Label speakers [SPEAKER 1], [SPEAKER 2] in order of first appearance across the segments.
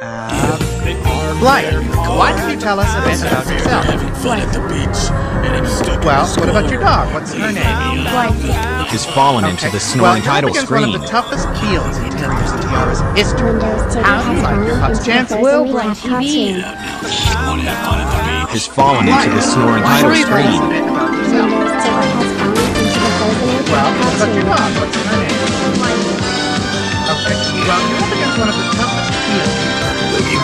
[SPEAKER 1] Uh, Blythe, why don't you tell us a bit about yourself?
[SPEAKER 2] Fun at the beach, and I'm stuck
[SPEAKER 1] Well,
[SPEAKER 2] in
[SPEAKER 1] what about your dog? What's her name?
[SPEAKER 3] Blythe.
[SPEAKER 4] has fallen into the snoring
[SPEAKER 1] you're
[SPEAKER 4] title
[SPEAKER 1] against one of the toughest fields in Terriers and Tiara's history. How do you
[SPEAKER 3] has
[SPEAKER 1] like your
[SPEAKER 3] fallen
[SPEAKER 1] pup's
[SPEAKER 3] into the
[SPEAKER 1] chances?
[SPEAKER 3] frozen relay cartoon.
[SPEAKER 2] Want to have fun at the beach?
[SPEAKER 4] Has fallen into the snoring
[SPEAKER 1] Why
[SPEAKER 4] title
[SPEAKER 1] don't tell us a
[SPEAKER 4] screen.
[SPEAKER 1] bit about yourself?
[SPEAKER 3] Windows table has fallen into the frozen
[SPEAKER 1] Well, what about your dog? What's her name? Okay, well, you're up against one of the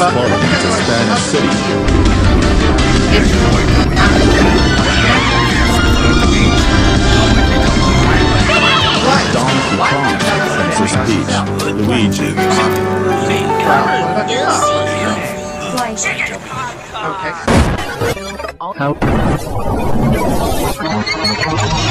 [SPEAKER 1] us a bit
[SPEAKER 5] Princess
[SPEAKER 1] about
[SPEAKER 5] Peach,
[SPEAKER 1] yourself?
[SPEAKER 5] Luigi,
[SPEAKER 1] Well, what